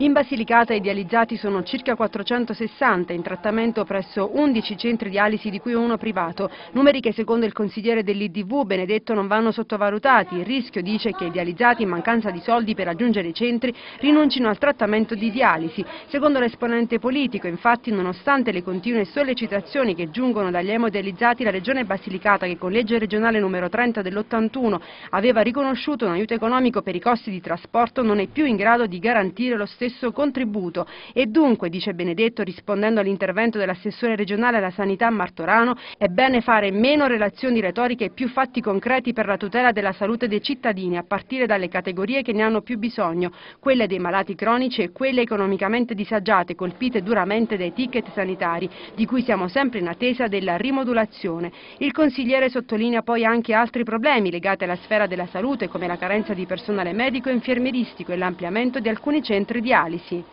In Basilicata i dializzati sono circa 460 in trattamento presso 11 centri dialisi di cui uno privato, numeri che secondo il consigliere dell'IDV Benedetto non vanno sottovalutati. Il rischio dice che i dializzati in mancanza di soldi per raggiungere i centri rinuncino al trattamento di dialisi. Secondo l'esponente politico, infatti, nonostante le continue sollecitazioni che giungono dagli emodializzati, la regione Basilicata che con legge regionale numero 30 dell'81 aveva riconosciuto un aiuto economico per i costi di trasporto non è più in grado di garantire lo stesso stesso contributo e dunque, dice Benedetto rispondendo all'intervento dell'assessore regionale alla sanità Martorano, è bene fare meno relazioni retoriche e più fatti concreti per la tutela della salute dei cittadini, a partire dalle categorie che ne hanno più bisogno, quelle dei malati cronici e quelle economicamente disagiate, colpite duramente dai ticket sanitari, di cui siamo sempre in attesa della rimodulazione. Il consigliere sottolinea poi anche altri problemi legati alla sfera della salute, come la carenza di personale medico e infermieristico e l'ampliamento di alcuni centri di dialisi.